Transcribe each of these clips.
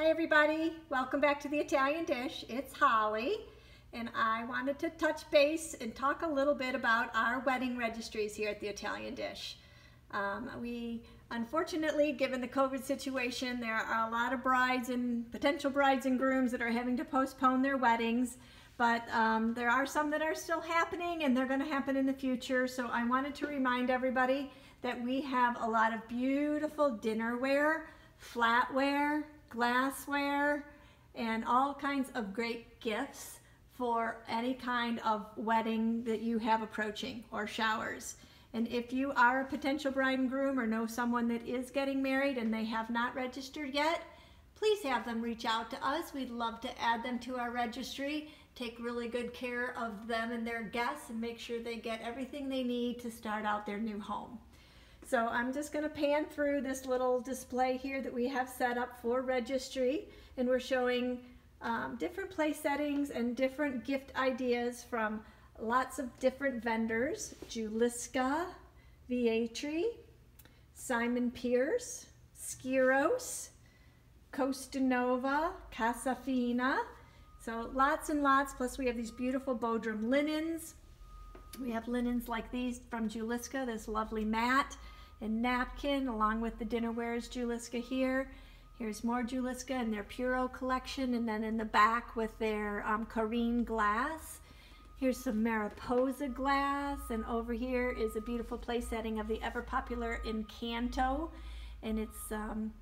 Hi everybody, welcome back to the Italian Dish. It's Holly and I wanted to touch base and talk a little bit about our wedding registries here at the Italian Dish. Um, we unfortunately, given the COVID situation, there are a lot of brides and potential brides and grooms that are having to postpone their weddings but um, there are some that are still happening and they're going to happen in the future. So I wanted to remind everybody that we have a lot of beautiful dinnerware, flatware, glassware, and all kinds of great gifts for any kind of wedding that you have approaching or showers. And if you are a potential bride and groom or know someone that is getting married and they have not registered yet, please have them reach out to us. We'd love to add them to our registry, take really good care of them and their guests, and make sure they get everything they need to start out their new home. So I'm just going to pan through this little display here that we have set up for registry and we're showing um, different place settings and different gift ideas from lots of different vendors, Juliska, Vietri, Simon Pearce, Skyros, Costa Nova, Casafina. So lots and lots, plus we have these beautiful Bodrum linens. We have linens like these from Juliska, this lovely mat and napkin along with the dinnerwares Juliska here. Here's more Juliska and their Puro collection and then in the back with their um, Carine glass. Here's some Mariposa glass and over here is a beautiful place setting of the ever popular Incanto and it's um,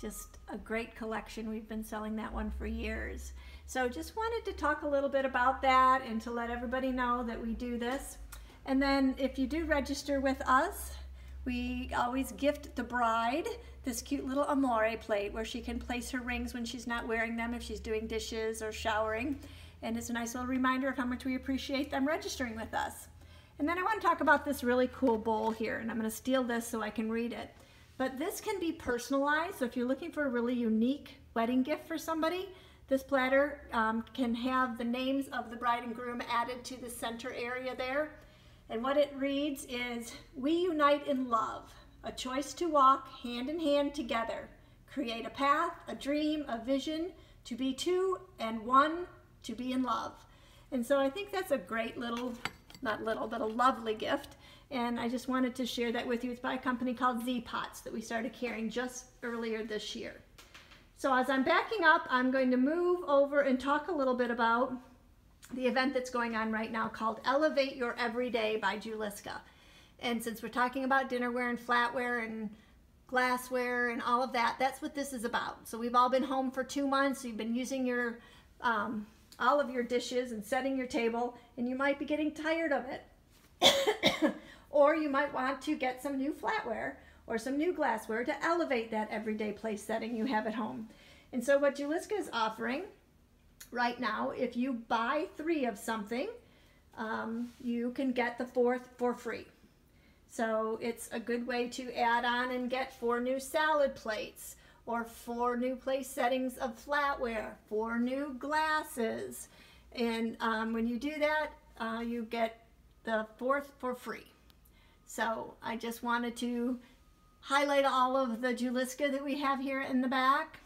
just a great collection. We've been selling that one for years. So just wanted to talk a little bit about that and to let everybody know that we do this. And then if you do register with us, we always gift the bride this cute little amore plate where she can place her rings when she's not wearing them if she's doing dishes or showering. And it's a nice little reminder of how much we appreciate them registering with us. And then I want to talk about this really cool bowl here, and I'm going to steal this so I can read it. But this can be personalized, so if you're looking for a really unique wedding gift for somebody, this platter um, can have the names of the bride and groom added to the center area there. And what it reads is, we unite in love, a choice to walk hand in hand together, create a path, a dream, a vision, to be two and one, to be in love. And so I think that's a great little, not little, but a lovely gift. And I just wanted to share that with you. It's by a company called Z-Pots that we started carrying just earlier this year. So as I'm backing up, I'm going to move over and talk a little bit about the event that's going on right now called Elevate Your Everyday by Juliska. And since we're talking about dinnerware and flatware and glassware and all of that, that's what this is about. So we've all been home for two months. You've been using your um, all of your dishes and setting your table, and you might be getting tired of it. or you might want to get some new flatware or some new glassware to elevate that everyday place setting you have at home. And so what Juliska is offering right now, if you buy three of something, um, you can get the fourth for free. So it's a good way to add on and get four new salad plates or four new place settings of flatware, four new glasses. And um, when you do that, uh, you get the fourth for free. So I just wanted to highlight all of the Juliska that we have here in the back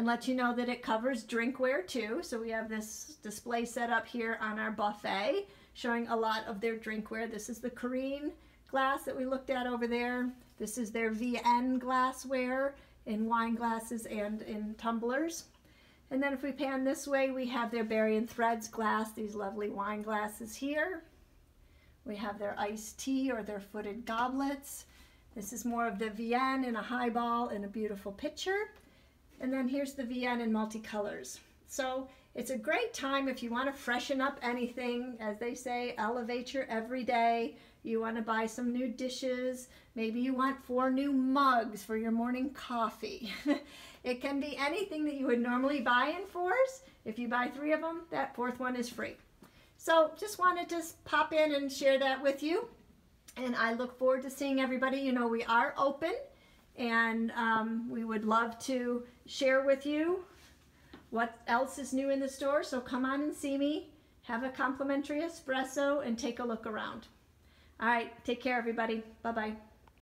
and let you know that it covers drinkware too. So we have this display set up here on our buffet showing a lot of their drinkware. This is the Carine glass that we looked at over there. This is their VN glassware in wine glasses and in tumblers. And then if we pan this way, we have their Berry and Threads glass, these lovely wine glasses here. We have their iced tea or their footed goblets. This is more of the VN in a highball in a beautiful pitcher. And then here's the VN in multicolors. So it's a great time if you want to freshen up anything, as they say, elevate your everyday. You want to buy some new dishes. Maybe you want four new mugs for your morning coffee. it can be anything that you would normally buy in fours. If you buy three of them, that fourth one is free. So just wanted to just pop in and share that with you. And I look forward to seeing everybody. You know, we are open and um, we would love to share with you what else is new in the store. So come on and see me, have a complimentary espresso, and take a look around. All right, take care, everybody. Bye-bye.